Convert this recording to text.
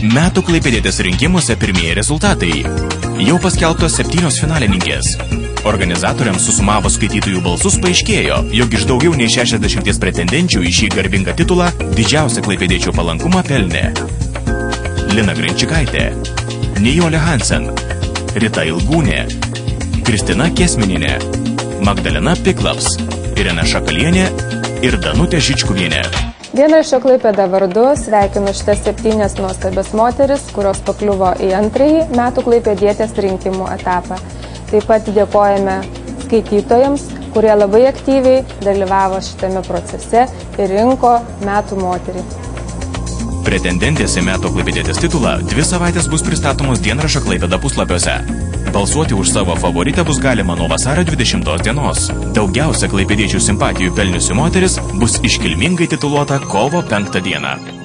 Metų klaipėdėtės rinkimuose pirmieji rezultatai. Jau paskelbtos septynios finalininkės. Organizatoriams susumavo skaitytojų balsus paaiškėjo, jog iš daugiau nei 60 pretendenčių į šį garbingą titulą didžiausią klaipėdėčių palankumą pelnė. Lina Grinčikaitė, Nijolė Hansen, Rita Ilgūnė, Kristina Kesmininė, Magdalena Piklaps, Irena Šakalienė ir Danutė Žičkuvienė. Dienraščio Klaipėda vardu sveikinu šitas septynės nuostabias moteris, kurios pakliuvo į antrąjį metų Klaipėdietės rinkimų etapą. Taip pat dėkojame skaitytojams, kurie labai aktyviai dalyvavo šitame procese ir rinko metų moterį. Pretendentės į metų klaipėdėtės titulą dvi savaitės bus pristatomos dienrašo Klaipėda puslapiuose. Balsuoti už savo favoritą bus galima nuo vasario 20 dienos. Daugiausia klaipėdiečių simpatijų pelniusi moteris bus iškilmingai tituluota kovo 5 dieną.